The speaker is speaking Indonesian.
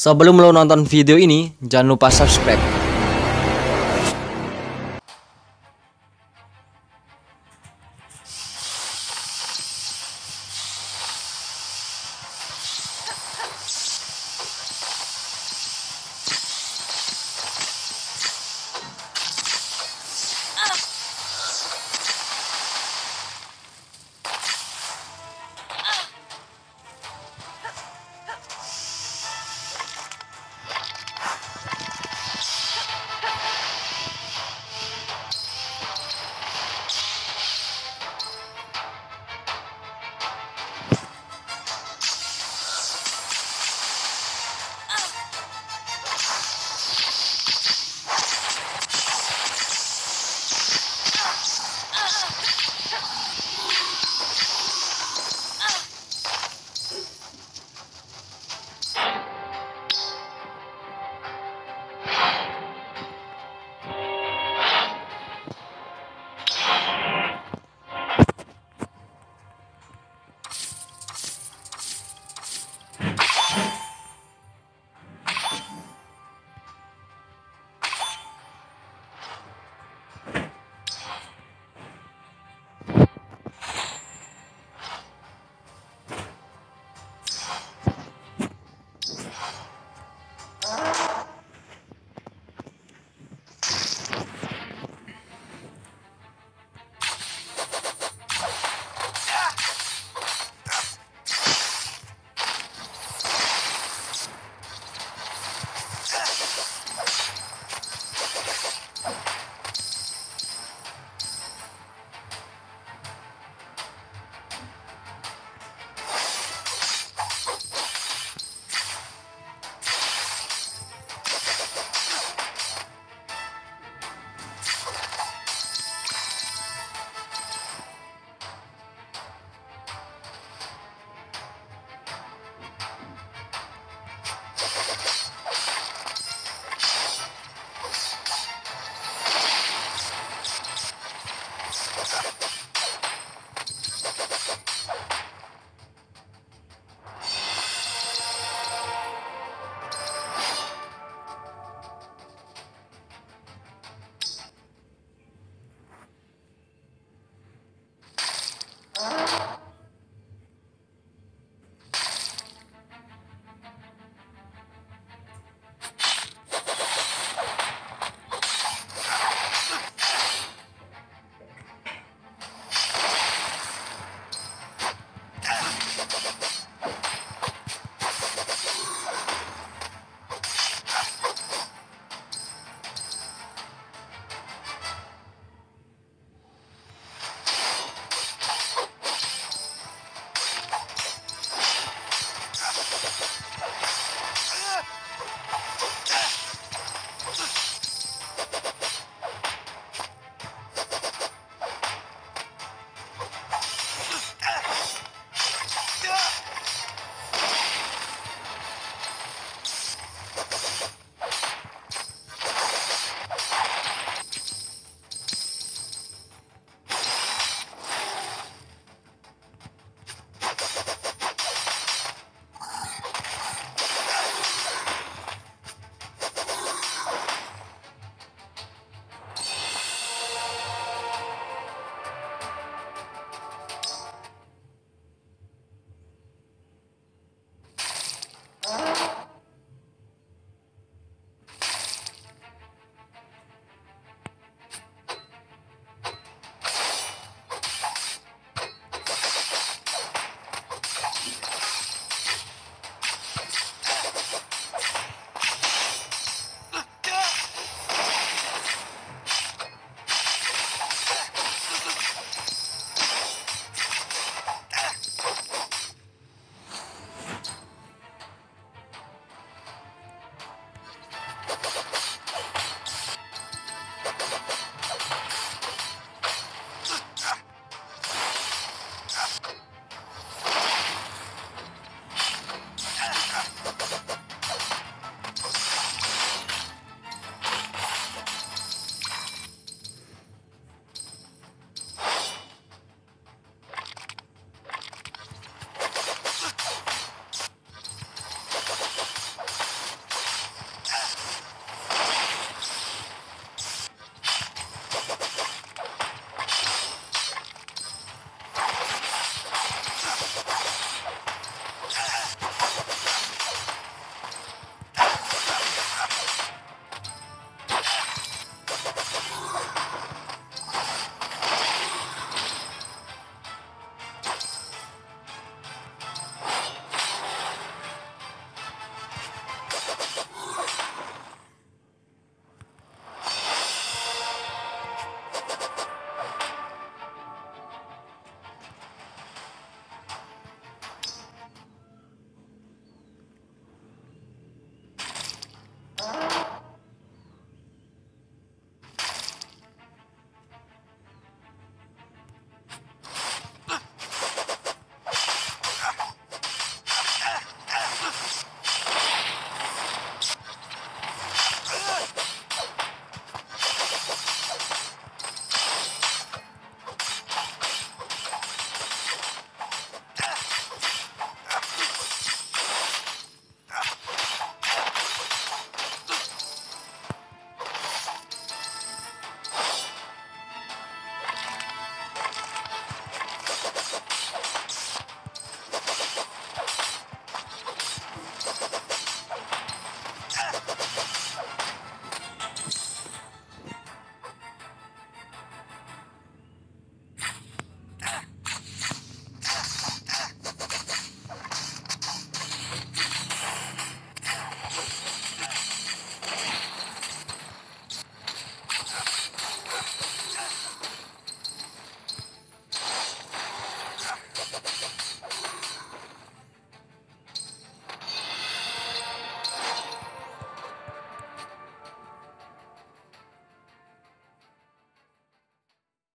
Sebelum lo nonton video ini, jangan lupa subscribe.